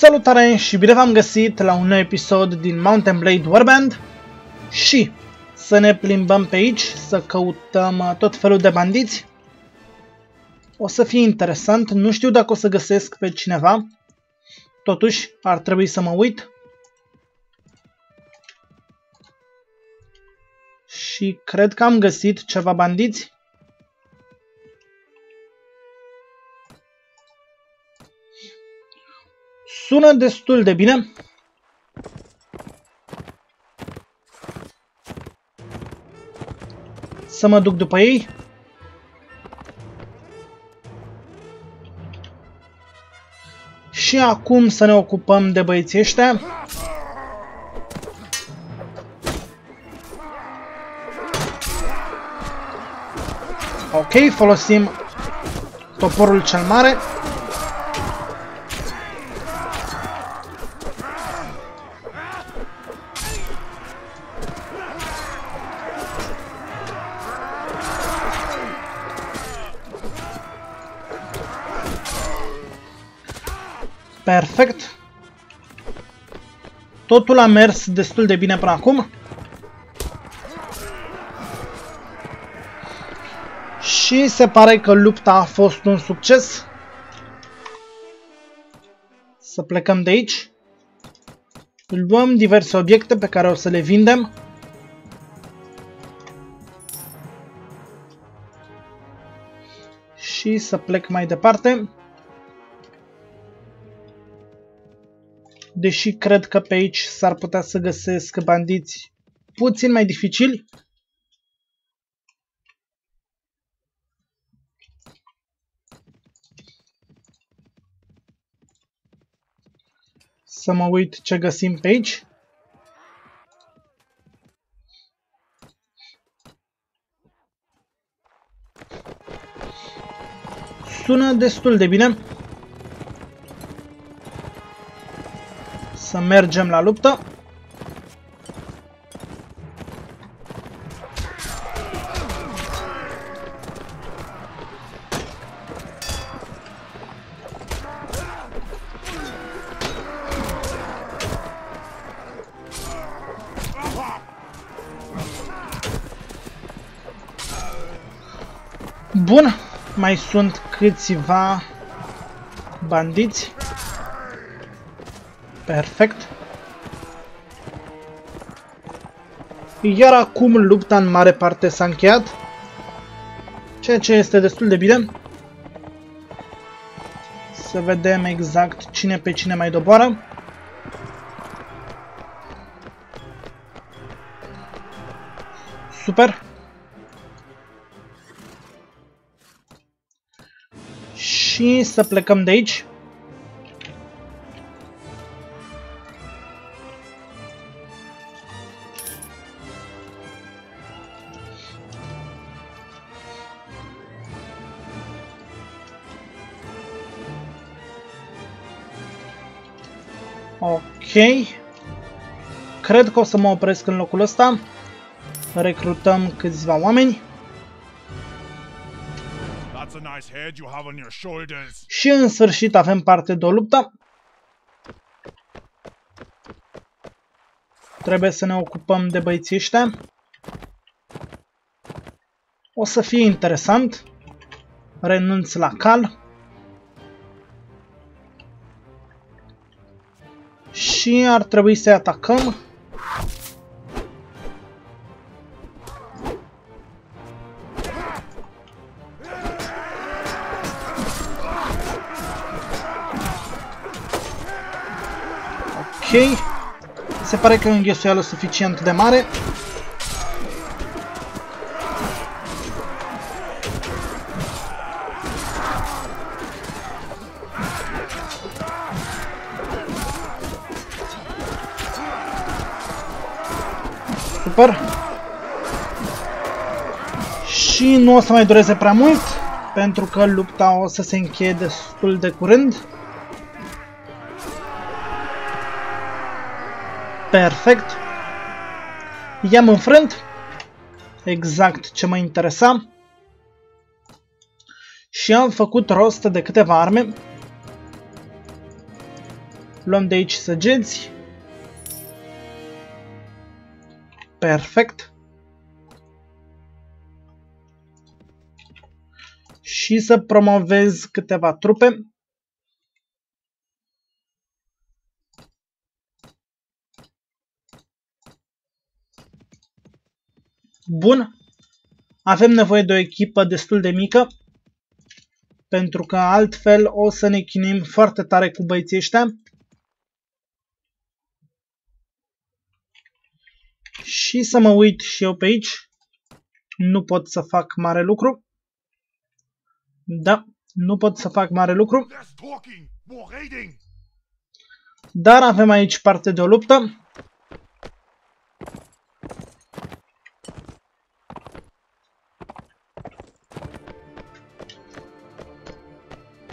Salutare și bine v-am găsit la un nou episod din Mountain Blade Warband și să ne plimbăm pe aici, să căutăm uh, tot felul de bandiți. O să fie interesant, nu știu dacă o să găsesc pe cineva, totuși ar trebui să mă uit. Și cred că am găsit ceva bandiți. Sună destul de bine. Să mă duc după ei. Și acum să ne ocupăm de băieții ăștia. Ok, folosim toporul cel mare. Totul a mers destul de bine până acum. Și se pare că lupta a fost un succes. Să plecăm de aici. Luăm diverse obiecte pe care o să le vindem. Și să plec mai departe. Deși cred că pe aici s-ar putea să găsesc bandiți puțin mai dificili. Să mă uit ce găsim pe aici. Sună destul de bine. Să mergem la luptă. Bun, mai sunt câțiva bandiți. Perfect. Iar acum lupta în mare parte s-a încheiat. Ceea ce este destul de bine. Să vedem exact cine pe cine mai doboară. Super. Și să plecăm de aici. Ok. Cred că o să mă opresc în locul ăsta. Recrutăm câțiva oameni. Și în sfârșit avem parte de o luptă. Trebuie să ne ocupăm de băieții ăștia. O să fie interesant. Renunț la cal. Și ar trebui să-i atacăm. Ok. Se pare că e o înghesuială suficient de mare. Super. Și nu o să mai dureze prea mult, pentru că lupta o să se încheie destul de curând. Perfect. I-am înfrânt. Exact ce mă interesa. Și am făcut rost de câteva arme. Luăm de aici săgeți. Perfect. Și să promovez câteva trupe. Bun. Avem nevoie de o echipă destul de mică. Pentru că altfel o să ne chinuim foarte tare cu băieții ăștia. Și să mă uit și eu pe aici. Nu pot să fac mare lucru. Da, nu pot să fac mare lucru. Dar avem aici parte de o luptă.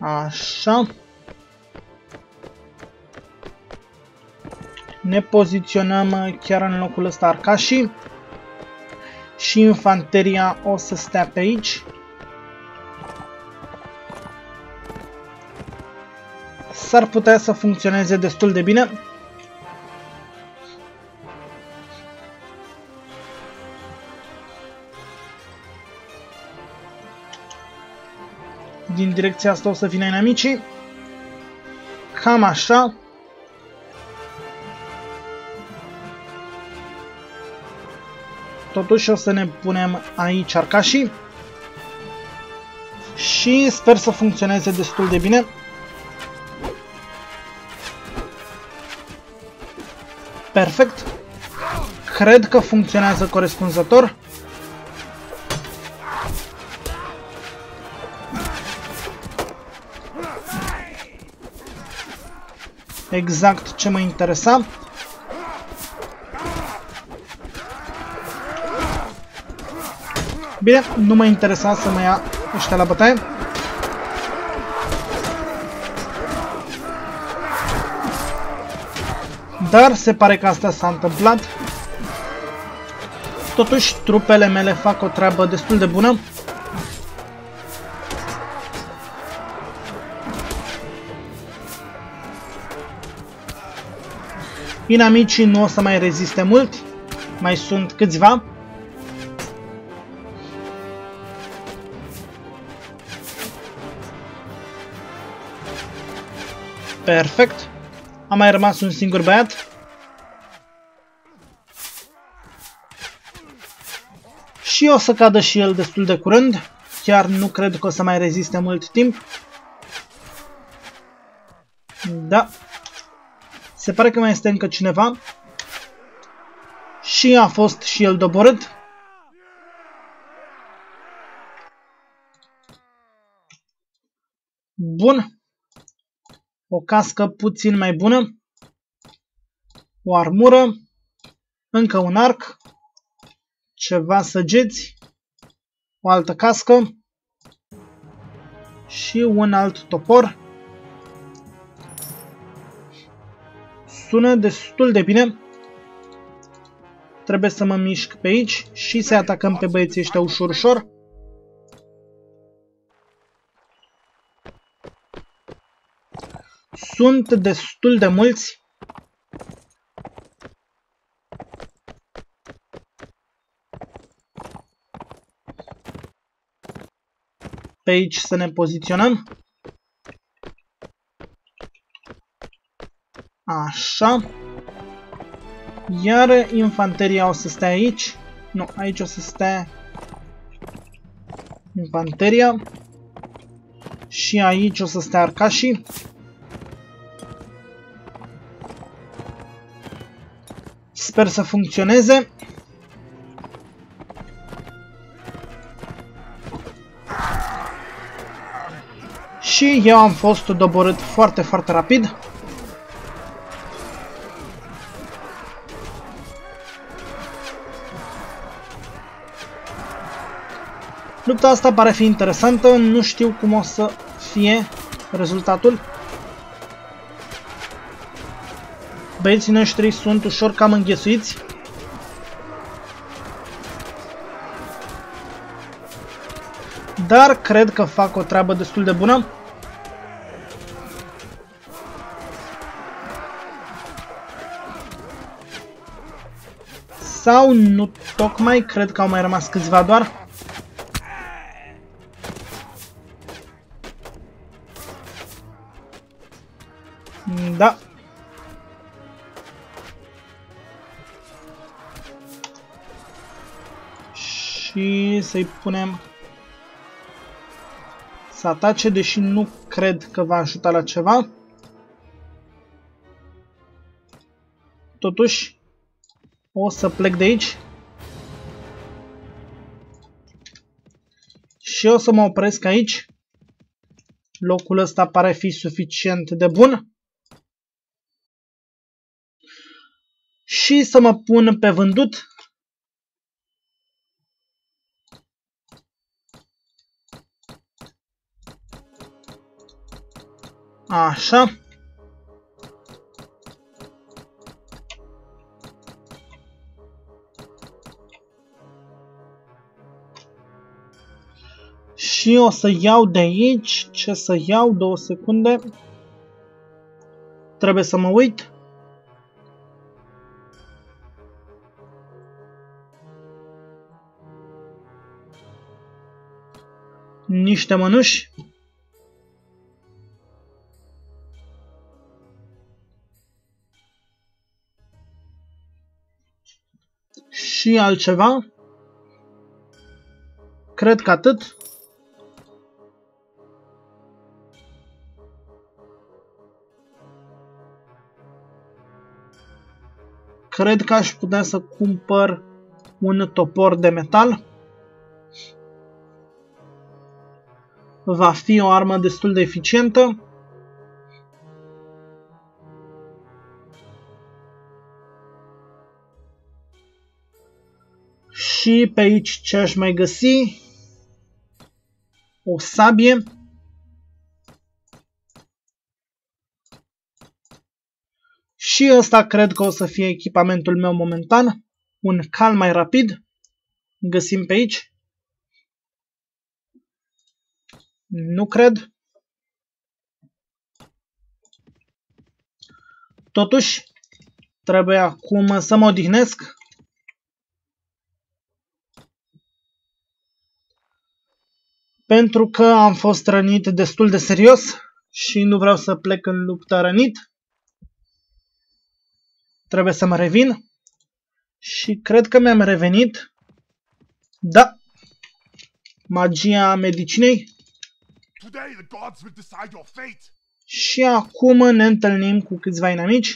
Așa. Ne poziționăm chiar în locul ăsta arcașii. Și infanteria o să stea pe aici. S-ar putea să funcționeze destul de bine. Din direcția asta o să vină inamicii. Cam așa. Totuși o să ne punem aici arcașii. Și sper să funcționeze destul de bine. Perfect. Cred că funcționează corespunzător. Exact ce mă interesa. Bine, nu mă interesa să mă ia ăștia la bătaie. Dar se pare că asta s-a întâmplat. Totuși, trupele mele fac o treabă destul de bună. Inamicii nu o să mai reziste mult. Mai sunt câțiva. Perfect. A mai rămas un singur băiat. Și o să cadă și el destul de curând. Chiar nu cred că o să mai reziste mult timp. Da. Se pare că mai este încă cineva. Și a fost și el doborât. Bun. O cască puțin mai bună. O armură. Încă un arc. Ceva săgeți. O altă cască. Și un alt topor. Sună destul de bine. Trebuie să mă mișc pe aici și să atacăm pe băieții ăștia ușor, Sunt destul de mulți. Pe aici să ne poziționăm. Așa. Iar infanteria o să stea aici. Nu, aici o să stea infanteria. Și aici o să stea arcașii. Sper să funcționeze. Și eu am fost doborât foarte, foarte rapid. Lupta asta pare fi interesantă, nu știu cum o să fie rezultatul. Băieții noștri sunt ușor cam înghesuiți. Dar cred că fac o treabă destul de bună. Sau nu tocmai, cred că au mai rămas câțiva doar. Și să-i punem să atace, deși nu cred că va ajuta la ceva. Totuși, o să plec de aici. Și o să mă opresc aici. Locul ăsta pare fi suficient de bun. Și să mă pun pe vândut. Așa. Și o să iau de aici, ce să iau, două secunde. Trebuie să mă uit. Niște mănuși. Și altceva. Cred că atât. Cred că aș putea să cumpăr un topor de metal. Va fi o armă destul de eficientă. Și pe aici ce aș mai găsi? O sabie. Și ăsta cred că o să fie echipamentul meu momentan. Un cal mai rapid. Găsim pe aici. Nu cred. Totuși, trebuie acum să mă odihnesc. Pentru că am fost rănit destul de serios și nu vreau să plec în luptă rănit. Trebuie să mă revin. Și cred că mi-am revenit. Da. Magia medicinei. Și acum ne întâlnim cu câțiva inamici.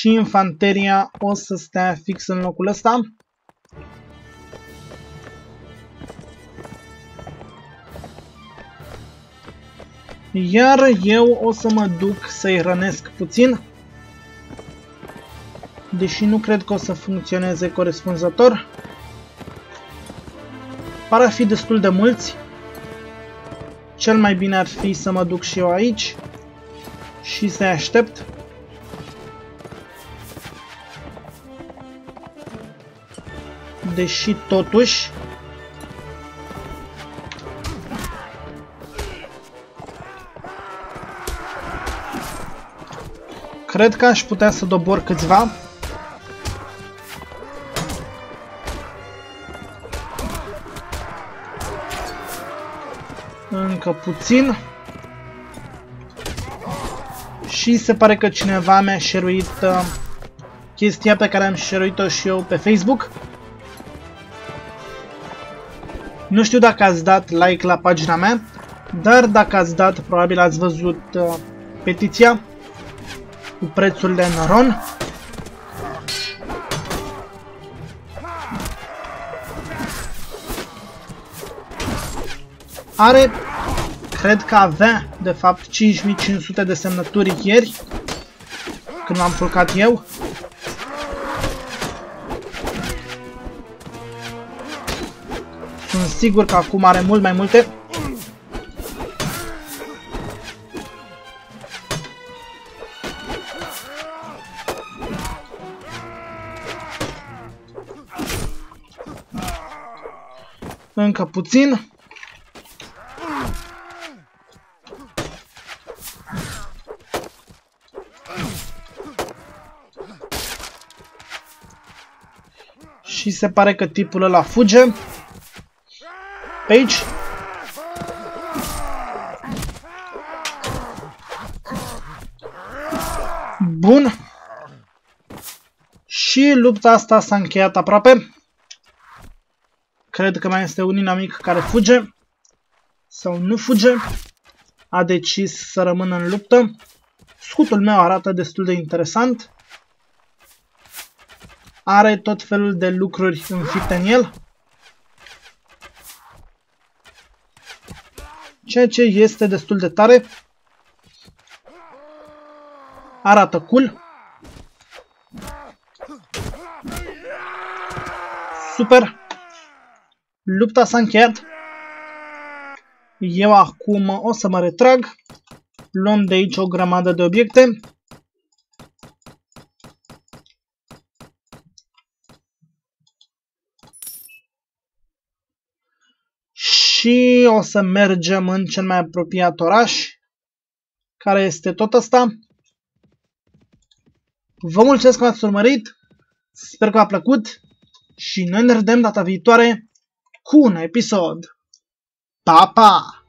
Și infanteria o să stea fix în locul ăsta. Iar eu o să mă duc să-i rănesc puțin. Deși nu cred că o să funcționeze corespunzător. Par a fi destul de mulți. Cel mai bine ar fi să mă duc și eu aici. Și să-i aștept. Deși totuși Cred că aș putea să dobor câțiva. Încă puțin. Și se pare că cineva mi-a șeruit uh, chestia pe care am șeruit-o și eu pe Facebook. Nu știu dacă ați dat like la pagina mea, dar dacă ați dat, probabil ați văzut uh, petiția cu prețurile în ron. Are, cred că avea, de fapt, 5500 de semnături ieri, când m-am culcat eu. Sigur că acum are mult mai multe. Încă puțin. Și se pare că tipul ăla fuge. Pe aici. Bun. Și lupta asta s-a încheiat aproape. Cred că mai este un inamic care fuge. Sau nu fuge. A decis să rămână în luptă. Scutul meu arată destul de interesant. Are tot felul de lucruri înfipte în el. Ceea ce este destul de tare. Arată cool. Super. Lupta s-a încheiat. Eu acum o să mă retrag. Luăm de aici o grămadă de obiecte. Și o să mergem în cel mai apropiat oraș, care este tot asta. Vă mulțumesc că m-ați urmărit, sper că v-a plăcut și noi ne vedem data viitoare cu un episod. Pa, pa!